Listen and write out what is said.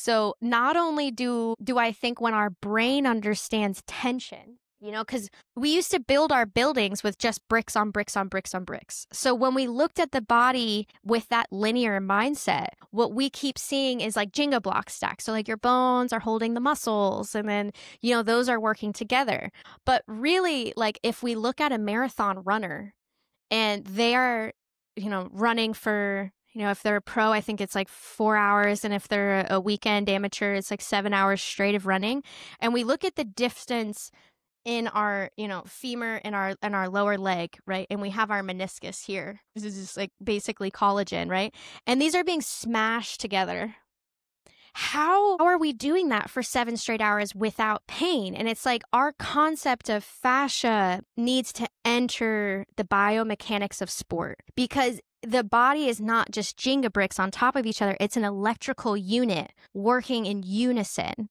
So not only do do I think when our brain understands tension, you know, because we used to build our buildings with just bricks on bricks on bricks on bricks. So when we looked at the body with that linear mindset, what we keep seeing is like Jenga block stacks. So like your bones are holding the muscles and then, you know, those are working together. But really, like if we look at a marathon runner and they are, you know, running for you know, if they're a pro, I think it's like four hours. And if they're a weekend amateur, it's like seven hours straight of running. And we look at the distance in our you know femur and our and our lower leg right and we have our meniscus here this is just like basically collagen right and these are being smashed together how are we doing that for seven straight hours without pain? And it's like our concept of fascia needs to enter the biomechanics of sport because the body is not just Jenga bricks on top of each other. It's an electrical unit working in unison.